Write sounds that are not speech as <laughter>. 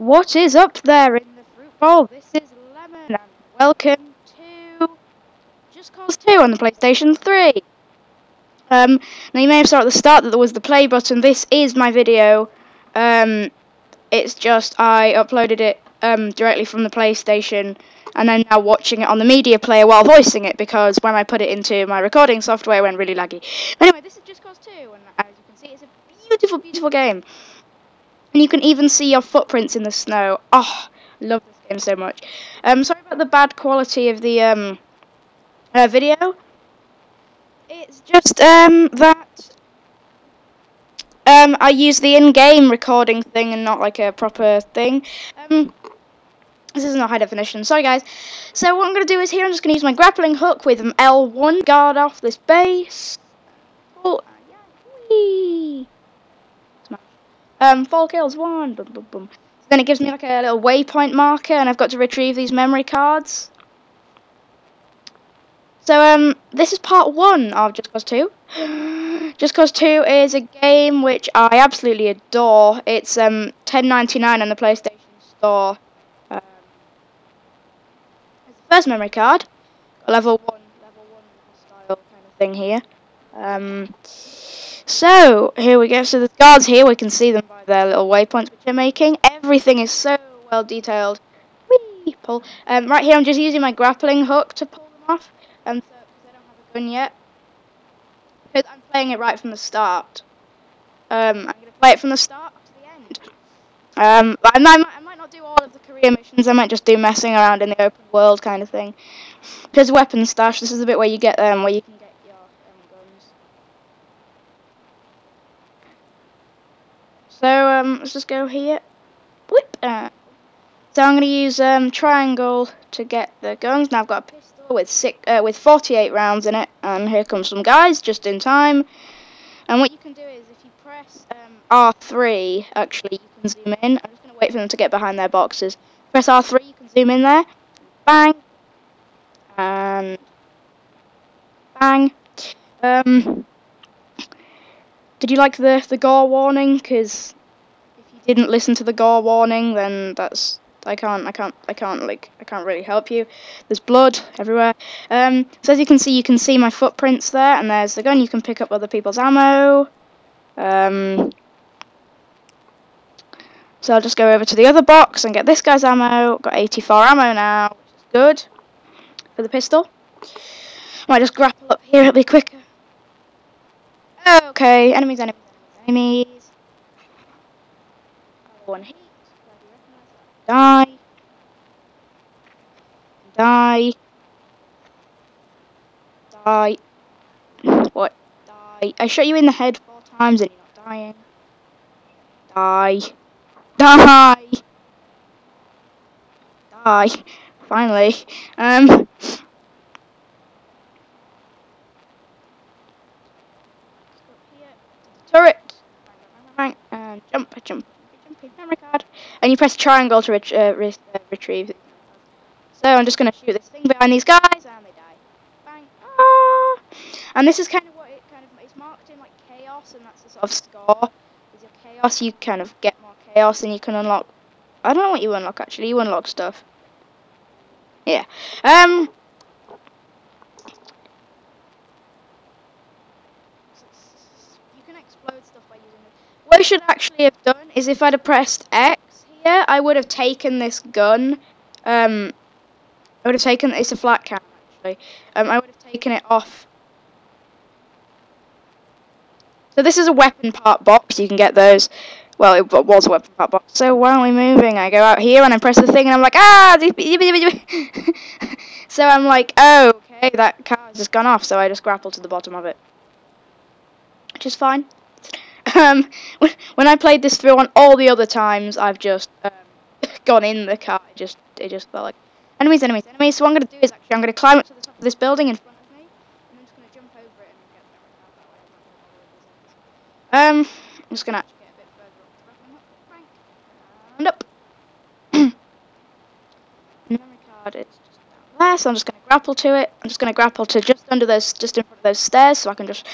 What is up there in the fruit bowl? This is Lemon, and welcome to Just Cause 2 on the PlayStation 3. Um, now you may have saw at the start that there was the play button. This is my video. Um, it's just I uploaded it um, directly from the PlayStation, and I'm now watching it on the media player while voicing it because when I put it into my recording software, it went really laggy. Anyway, this is Just Cause 2, and as you can see, it's a beautiful, beautiful game. And you can even see your footprints in the snow. Oh, love this game so much. Um, sorry about the bad quality of the um, uh, video. It's just um, that um, I use the in-game recording thing and not like a proper thing. Um, this is not high definition. Sorry, guys. So what I'm going to do is here I'm just going to use my grappling hook with an L1 guard off this base. Oh, yeah. Um, four kills, one. Boom, boom, boom. So then it gives me like a little waypoint marker, and I've got to retrieve these memory cards. So um, this is part one of Just Cause 2. <gasps> Just Cause 2 is a game which I absolutely adore. It's um 10.99 on the PlayStation Store. Um, first memory card, level one, level one style kind of thing here. Um, so, here we go. So the guards here, we can see them by their little waypoints which they're making. Everything is so well detailed. Whee! Pull. Um, right here, I'm just using my grappling hook to pull them off. Um, so, I don't have a gun yet. Because I'm playing it right from the start. Um, I'm going to play it from the start to the end. Um, I might, I might not do all of the career missions. I might just do messing around in the open world kind of thing. Because weapon stash, this is the bit where you get them, where you can So um, let's just go here. Uh, so I'm going to use um, triangle to get the guns. Now I've got a pistol with six, uh, with 48 rounds in it, and here comes some guys just in time. And what you can do is if you press um, R3, actually you can zoom in. I'm just going to wait for them to get behind their boxes. Press R3, you can zoom in there. Bang. And bang. Um, did you like the the gore warning? Because if you didn't listen to the gore warning, then that's I can't I can't I can't like I can't really help you. There's blood everywhere. Um, so as you can see, you can see my footprints there, and there's the gun. You can pick up other people's ammo. Um, so I'll just go over to the other box and get this guy's ammo. Got 84 ammo now, which is good for the pistol. Might just grapple up here, it'll be quicker. Okay, enemies, enemies, enemies. One hit. Die. Die. Die. What? Die. I shot you in the head four times and you're not dying. Die. Die. Die. Finally. Um. turret. And jump, jump, jump, memory card. And you press triangle to ret uh, re uh, retrieve. So I'm just going to shoot this thing behind these guys, and they die. Bang. Ah! And this is kind of what it kind of is marked in like chaos, and that's the sort of score. Is your chaos, you kind of get more chaos, and you can unlock. I don't know what you unlock actually. You unlock stuff. Yeah. Um. I should actually have done is if I'd have pressed X here, I would have taken this gun. Um, I would have taken, it's a flat cam actually. Um, I would have taken it off. So this is a weapon part box, you can get those. Well, it was a weapon part box. So why aren't we're moving, I go out here and I press the thing and I'm like, ah! <laughs> so I'm like, oh, okay, that car has just gone off, so I just grapple to the bottom of it. Which is fine. Um, when, when I played this through on all the other times, I've just um, <laughs> gone in the car. It just, it just felt like enemies, enemies, enemies. So what I'm going to do is actually I'm going to climb up to the top of this building in front of me, and I'm just going to jump over it and get Um, I'm just going to actually. And up. <coughs> memory card is just down there, so I'm just going to grapple to it. I'm just going to grapple to just under those, just in front of those stairs, so I can just